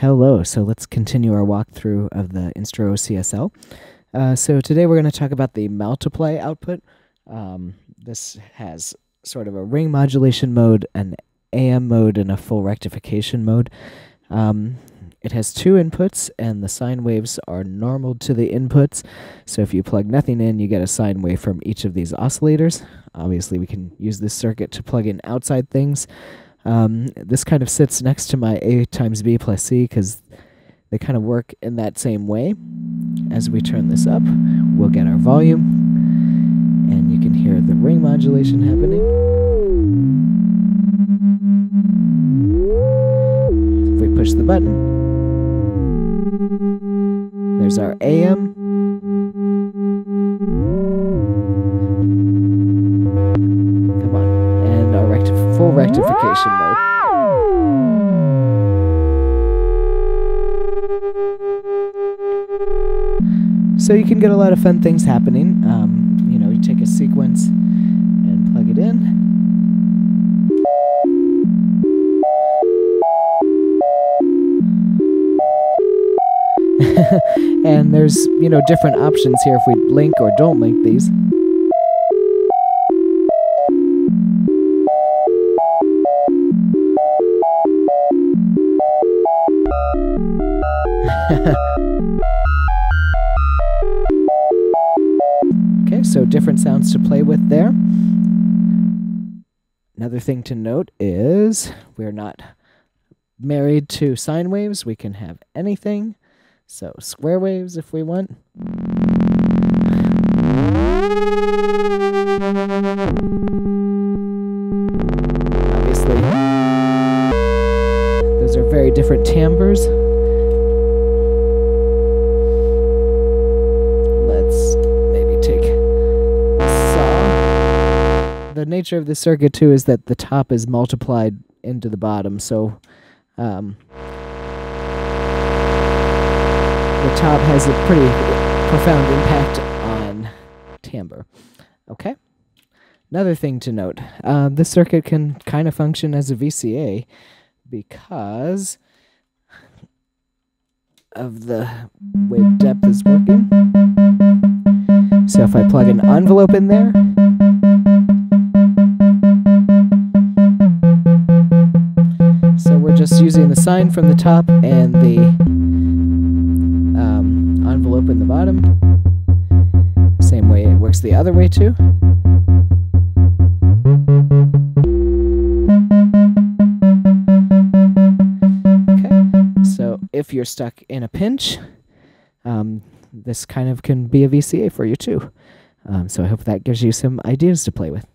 Hello, so let's continue our walkthrough of the Instruo CSL. Uh, so today we're going to talk about the multiply output. Um, this has sort of a ring modulation mode, an AM mode, and a full rectification mode. Um, it has two inputs, and the sine waves are normal to the inputs. So if you plug nothing in, you get a sine wave from each of these oscillators. Obviously, we can use this circuit to plug in outside things. Um, this kind of sits next to my A times B plus C because they kind of work in that same way. As we turn this up, we'll get our volume, and you can hear the ring modulation happening. If we push the button, there's our AM. Full rectification mode. So you can get a lot of fun things happening. Um, you know, you take a sequence and plug it in. and there's, you know, different options here if we link or don't link these. okay, so different sounds to play with there. Another thing to note is we're not married to sine waves. We can have anything. So square waves if we want. Obviously, those are very different timbres. The nature of the circuit too is that the top is multiplied into the bottom, so um, the top has a pretty profound impact on timbre. Okay. Another thing to note: um, this circuit can kind of function as a VCA because of the way depth is working. So if I plug an envelope in there. Sine from the top and the um, envelope in the bottom. Same way it works the other way too. Okay, so if you're stuck in a pinch, um, this kind of can be a VCA for you too. Um, so I hope that gives you some ideas to play with.